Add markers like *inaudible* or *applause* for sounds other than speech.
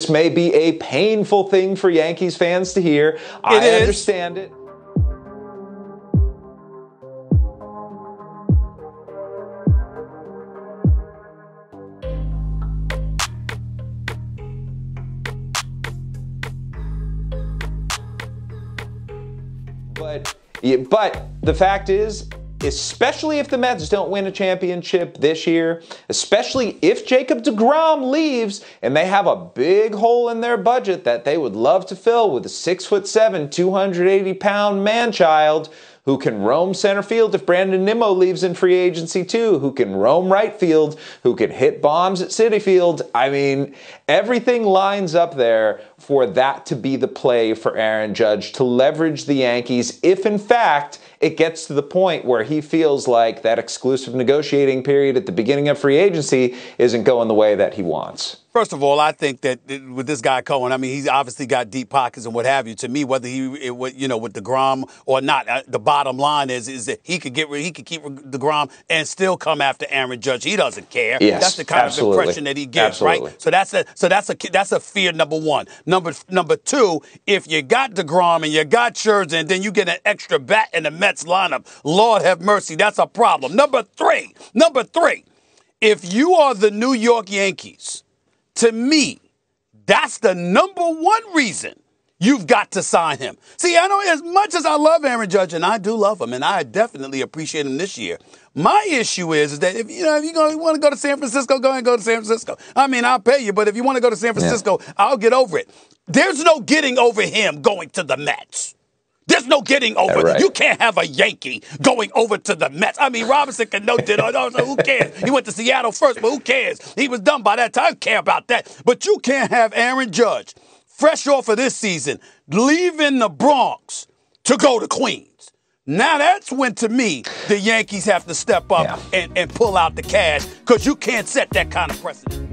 This may be a painful thing for Yankees fans to hear. It I is. understand it. But, but the fact is, especially if the Mets don't win a championship this year, especially if Jacob DeGrom leaves and they have a big hole in their budget that they would love to fill with a six foot seven, 280 pound man child who can roam center field if Brandon Nimmo leaves in free agency too, who can roam right field, who can hit bombs at Citi Field. I mean, everything lines up there for that to be the play for Aaron Judge to leverage the Yankees if in fact it gets to the point where he feels like that exclusive negotiating period at the beginning of free agency isn't going the way that he wants. First of all, I think that with this guy Cohen, I mean, he's obviously got deep pockets and what have you. To me, whether he, it, you know, with Degrom or not, uh, the bottom line is is that he could get he could keep Degrom and still come after Aaron Judge. He doesn't care. Yes, that's the kind absolutely. of impression that he gives, absolutely. right? So that's a so that's a that's a fear number one. Number number two, if you got Degrom and you got Scherzer and then you get an extra bat in the Mets lineup, Lord have mercy, that's a problem. Number three, number three, if you are the New York Yankees to me, that's the number one reason you've got to sign him. See, I know as much as I love Aaron Judge, and I do love him, and I definitely appreciate him this year. My issue is, is that if you know if you want to go to San Francisco, go and go to San Francisco. I mean, I'll pay you, but if you want to go to San Francisco, yeah. I'll get over it. There's no getting over him going to the Mets. There's no getting over. Right. You can't have a Yankee going over to the Mets. I mean, Robinson Cano *laughs* it. Who cares? He went to Seattle first, but who cares? He was done by that time. I care about that. But you can't have Aaron Judge, fresh off of this season, leaving the Bronx to go to Queens. Now that's when, to me, the Yankees have to step up yeah. and, and pull out the cash because you can't set that kind of precedent.